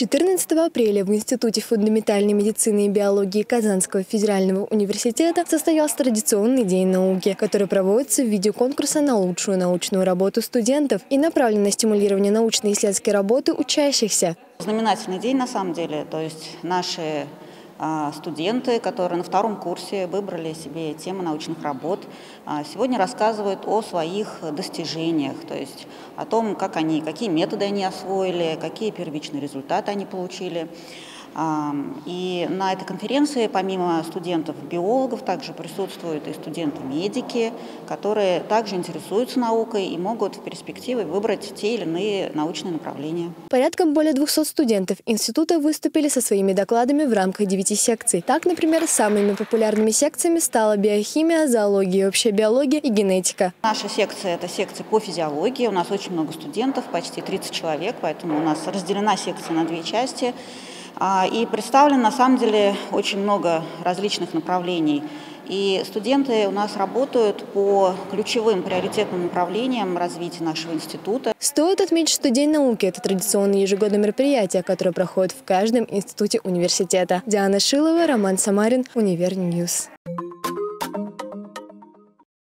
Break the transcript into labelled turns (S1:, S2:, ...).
S1: 14 апреля в Институте фундаментальной медицины и биологии Казанского федерального университета состоялся традиционный День науки, который проводится в виде конкурса на лучшую научную работу студентов и направлен на стимулирование научно-исследовательской работы учащихся.
S2: Знаменательный день на самом деле, то есть наши студенты, которые на втором курсе выбрали себе тему научных работ, а, сегодня рассказывают о своих достижениях, то есть о том, как они, какие методы они освоили, какие первичные результаты они получили. И на этой конференции помимо студентов-биологов также присутствуют и студенты-медики, которые также интересуются наукой и могут в перспективе выбрать те или иные научные направления.
S1: Порядком более 200 студентов института выступили со своими докладами в рамках девяти секций. Так, например, самыми популярными секциями стала биохимия, зоология, общая биология и генетика.
S2: Наша секция – это секция по физиологии. У нас очень много студентов, почти 30 человек, поэтому у нас разделена секция на две части – и представлено на самом деле очень много различных направлений. И студенты у нас работают по ключевым приоритетным направлениям развития нашего института.
S1: Стоит отметить, что День науки – это традиционное ежегодное мероприятие, которое проходит в каждом институте университета. Диана Шилова, Роман Самарин, UniverNews. News.